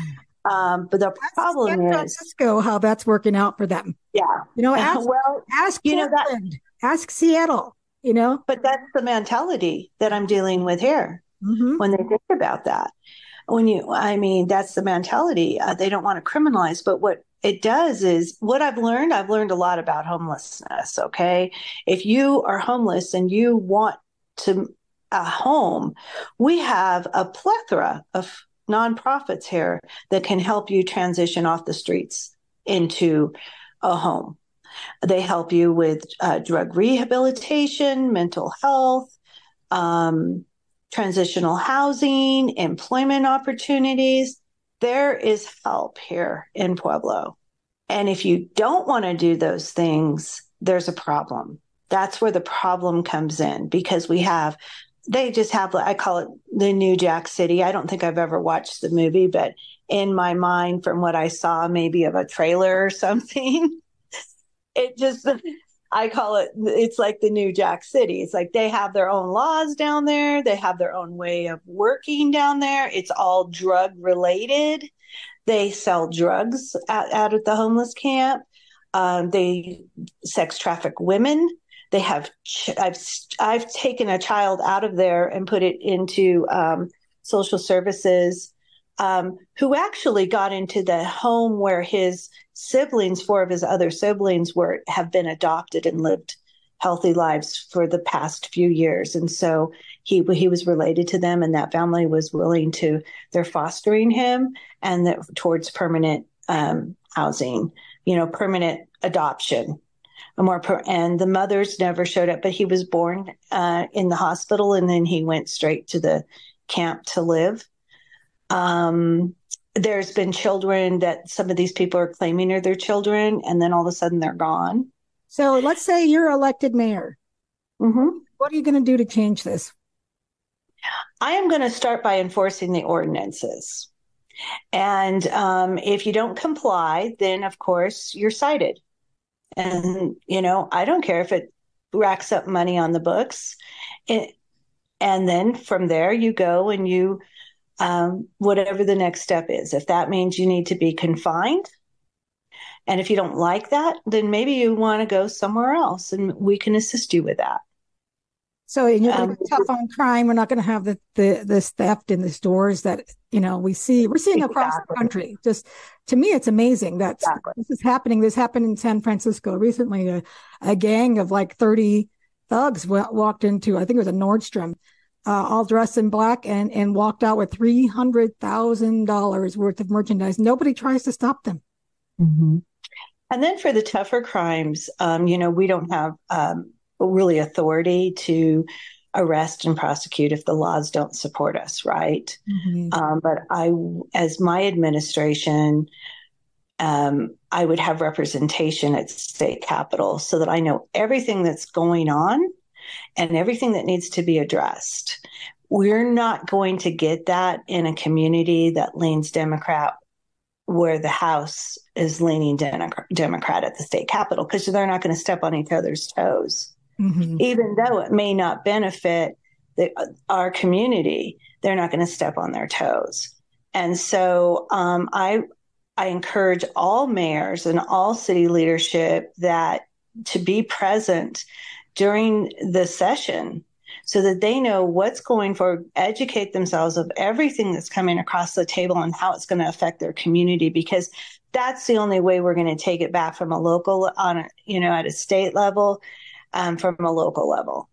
Um, but the that's problem San Francisco, is how that's working out for them. Yeah. You know, ask, well, ask you know that, ask Seattle, you know, but that's the mentality that I'm dealing with here mm-hmm. when they think about that when you, I mean, that's the mentality. Uh, they don't want to criminalize, but what it does is what I've learned, I've learned a lot about homelessness. Okay. If you are homeless and you want to a home, we have a plethora of nonprofits here that can help you transition off the streets into a home. They help you with uh, drug rehabilitation, mental health, um, transitional housing, employment opportunities. There is help here in Pueblo. And if you don't want to do those things, there's a problem. That's where the problem comes in because we have, they just have, I call it the new Jack City. I don't think I've ever watched the movie, but in my mind, from what I saw, maybe of a trailer or something, it just, I call it, it's like the new Jack City. It's like they have their own laws down there, they have their own way of working down there. It's all drug related. They sell drugs out, at the homeless camp. Um, they sex traffic women. They have, ch- I've, I've taken a child out of there and put it into um, social services um, who actually got into the home where his siblings, four of his other siblings, were have been adopted and lived healthy lives for the past few years, and so he he was related to them, and that family was willing to they're fostering him and that towards permanent um, housing, you know, permanent adoption. A more per- and the mothers never showed up, but he was born uh, in the hospital, and then he went straight to the camp to live um, there's been children that some of these people are claiming are their children, and then all of a sudden they're gone. So let's say you're elected mayor. Mm-hmm. What are you going to do to change this? I am going to start by enforcing the ordinances. And um, if you don't comply, then of course you're cited. And, you know, I don't care if it racks up money on the books. It, and then from there, you go and you um, whatever the next step is. If that means you need to be confined, and if you don't like that, then maybe you want to go somewhere else, and we can assist you with that. So you're um, tough on crime. We're not going to have the, the this theft in the stores that you know we see. We're seeing exactly. across the country. Just to me, it's amazing that exactly. this is happening. This happened in San Francisco recently. A, a gang of like 30 thugs walked into, I think it was a Nordstrom, uh, all dressed in black and, and walked out with $300,000 worth of merchandise. Nobody tries to stop them. Mm-hmm. And then for the tougher crimes, um, you know, we don't have um, really authority to arrest and prosecute if the laws don't support us, right? Mm-hmm. Um, but I, as my administration, um, I would have representation at state capitol so that I know everything that's going on and everything that needs to be addressed. We're not going to get that in a community that leans Democrat where the House is leaning Democrat at the state capitol because they're not going to step on each other's toes. Mm-hmm. Even though it may not benefit the, our community, they're not going to step on their toes. And so um, I I encourage all mayors and all city leadership that to be present during the session so that they know what's going for educate themselves of everything that's coming across the table and how it's going to affect their community because that's the only way we're going to take it back from a local on a, you know at a state level um, from a local level.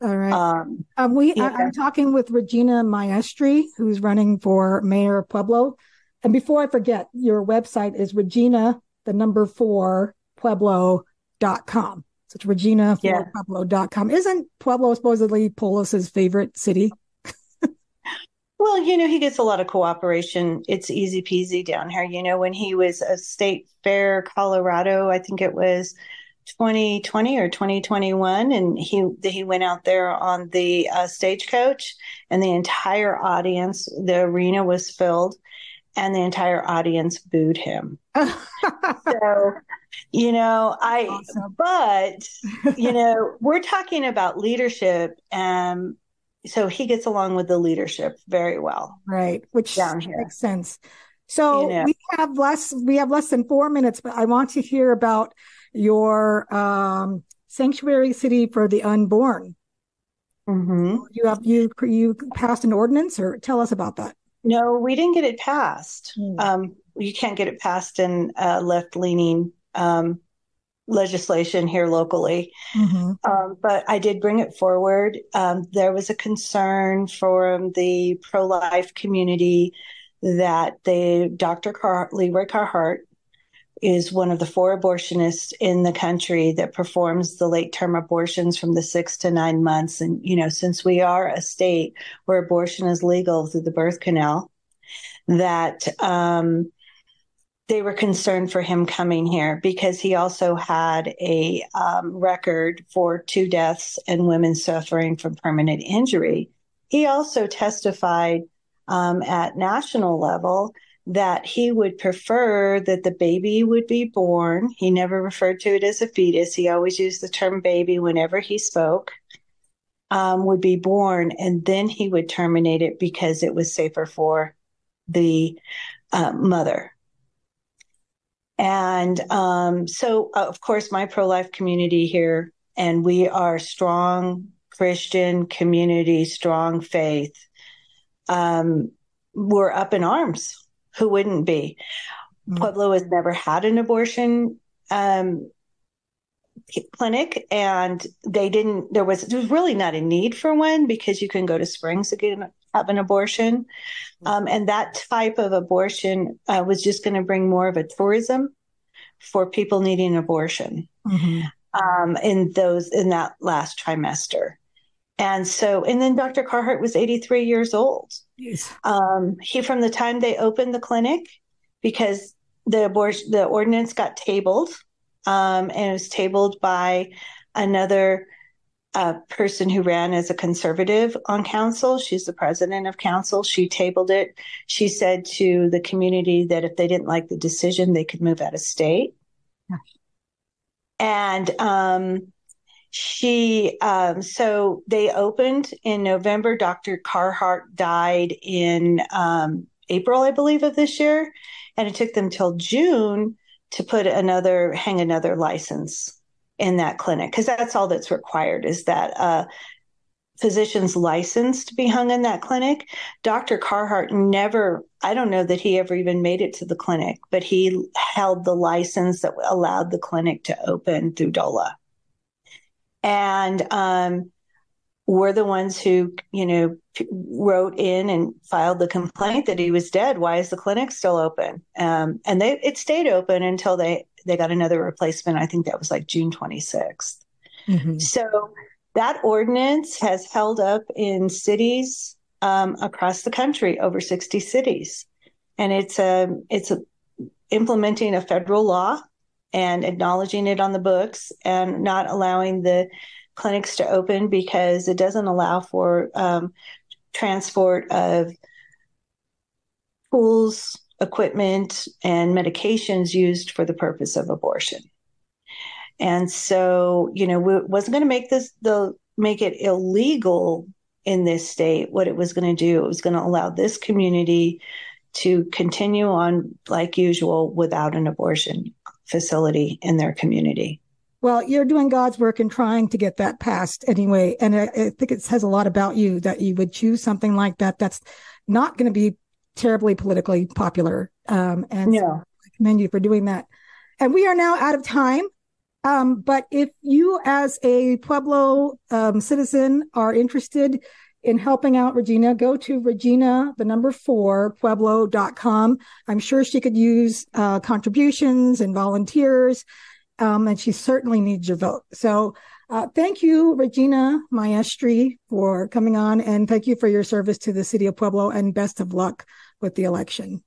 All right. Um, um, we yeah. I, am talking with regina maestri who's running for mayor of pueblo. And before i forget your website is regina the number four pueblo.com so it's regina for pueblo.com isn't pueblo supposedly polis's favorite city well, you know, he gets a lot of cooperation. It's easy peasy down here. You know, when he was a state fair, Colorado, I think it was 2020 or 2021, and he he went out there on the uh, stagecoach, and the entire audience, the arena was filled, and the entire audience booed him. so, you know, I, awesome. but you know, we're talking about leadership, and so he gets along with the leadership very well. Right, which down here makes sense. So you know. we have less we have less than four minutes, but I want to hear about your um, sanctuary city for the unborn. Mm-hmm. You have you you passed an ordinance, or tell us about that. No, we didn't get it passed. Mm. Um, you can't get it passed in uh, left leaning um, legislation here locally. Mm-hmm. Um, but I did bring it forward. Um, there was a concern from the pro life community that the Dr. Car- Leroy Carhart is one of the four abortionists in the country that performs the late term abortions from the six to nine months. And, you know, since we are a state where abortion is legal through the birth canal, that um, they were concerned for him coming here because he also had a um, record for two deaths and women suffering from permanent injury. He also testified um, at national level that he would prefer that the baby would be born. He never referred to it as a fetus. He always used the term baby whenever he spoke. Um, would be born, and then he would terminate it because it was safer for the uh, mother. And um, so, uh, of course, my pro life community here, and we are strong Christian community, strong faith. Um, we're up in arms. Who wouldn't be? Mm-hmm. Pueblo has never had an abortion um, clinic, and they didn't. There was there was really not a need for one because you can go to Springs to get have an abortion. Um, and that type of abortion uh, was just going to bring more of a tourism for people needing abortion mm-hmm. um, in those in that last trimester. And so, and then Dr. Carhart was 83 years old. Yes. Um, he, from the time they opened the clinic, because the abortion, the ordinance got tabled, um, and it was tabled by another a person who ran as a conservative on council. She's the president of council. She tabled it. She said to the community that if they didn't like the decision, they could move out of state. And um, she, um, so they opened in November. Dr. Carhart died in um, April, I believe, of this year. And it took them till June to put another, hang another license in that clinic because that's all that's required is that uh, physician's license to be hung in that clinic. Dr. Carhart never, I don't know that he ever even made it to the clinic, but he held the license that allowed the clinic to open through DOLA. And um, we're the ones who, you know, wrote in and filed the complaint that he was dead. Why is the clinic still open? Um, and they it stayed open until they they got another replacement. I think that was like June 26th. Mm-hmm. So that ordinance has held up in cities um, across the country, over 60 cities, and it's a it's a, implementing a federal law and acknowledging it on the books and not allowing the clinics to open because it doesn't allow for um, transport of tools, equipment, and medications used for the purpose of abortion. And so, you know, we wasn't going to make this the make it illegal in this state. What it was going to do, it was going to allow this community to continue on like usual without an abortion facility in their community. Well, you're doing God's work and trying to get that passed anyway. And I, I think it says a lot about you that you would choose something like that. That's not going to be terribly politically popular. Um, and so I commend you for doing that. And we are now out of time. Um, but if you, as a Pueblo um, citizen, are interested in helping out Regina, go to Regina, the number four, Pueblo.com. I'm sure she could use uh, contributions and volunteers, um, and she certainly needs your vote. So uh, thank you, Regina Maestri, for coming on, and thank you for your service to the city of Pueblo, and best of luck with the election.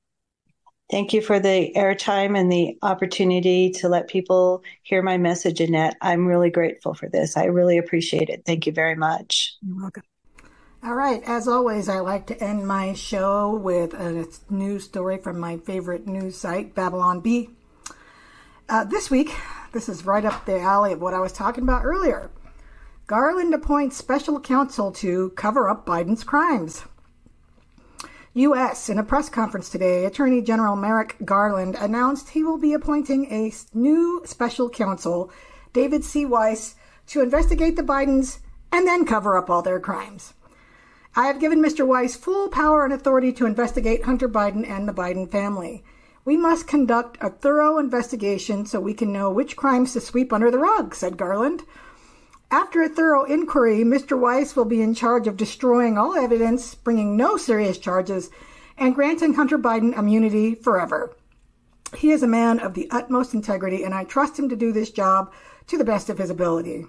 Thank you for the airtime and the opportunity to let people hear my message, Annette. I'm really grateful for this. I really appreciate it. Thank you very much. You're welcome. All right. As always, I like to end my show with a news story from my favorite news site, Babylon Bee. Uh, this week, this is right up the alley of what I was talking about earlier. Garland appoints special counsel to cover up Biden's crimes. U.S. In a press conference today, Attorney General Merrick Garland announced he will be appointing a new special counsel, David C. Weiss, to investigate the Bidens and then cover up all their crimes. I have given Mr. Weiss full power and authority to investigate Hunter Biden and the Biden family. We must conduct a thorough investigation so we can know which crimes to sweep under the rug, said Garland. After a thorough inquiry, Mr. Weiss will be in charge of destroying all evidence, bringing no serious charges, and granting Hunter Biden immunity forever. He is a man of the utmost integrity, and I trust him to do this job to the best of his ability.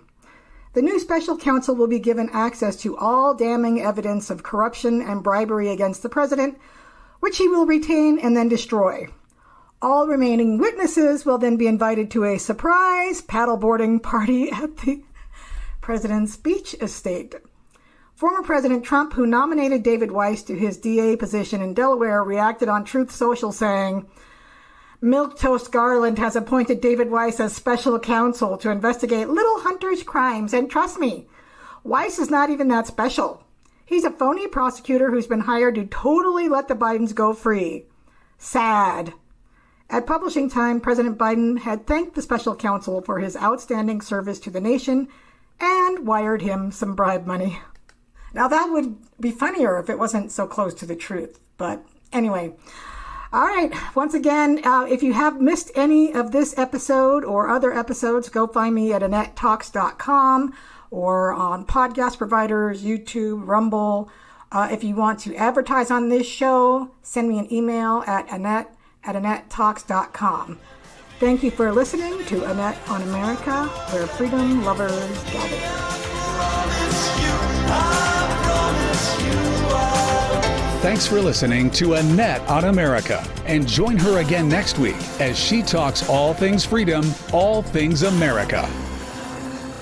The new special counsel will be given access to all damning evidence of corruption and bribery against the president, which he will retain and then destroy. All remaining witnesses will then be invited to a surprise paddleboarding party at the president's beach estate. Former President Trump, who nominated David Weiss to his DA position in Delaware, reacted on Truth Social saying, Milk Toast Garland has appointed David Weiss as special counsel to investigate Little Hunter's crimes, and trust me, Weiss is not even that special. He's a phony prosecutor who's been hired to totally let the Bidens go free. Sad. At publishing time, President Biden had thanked the special counsel for his outstanding service to the nation and wired him some bribe money. Now, that would be funnier if it wasn't so close to the truth. But anyway, all right. Once again, uh, if you have missed any of this episode or other episodes, go find me at AnnetteTalks.com or on podcast providers, YouTube, Rumble. Uh, if you want to advertise on this show, send me an email at Annette at AnnetteTalks.com. Thank you for listening to Annette on America, where freedom lovers gather. Thanks for listening to Annette on America. And join her again next week as she talks all things freedom, all things America.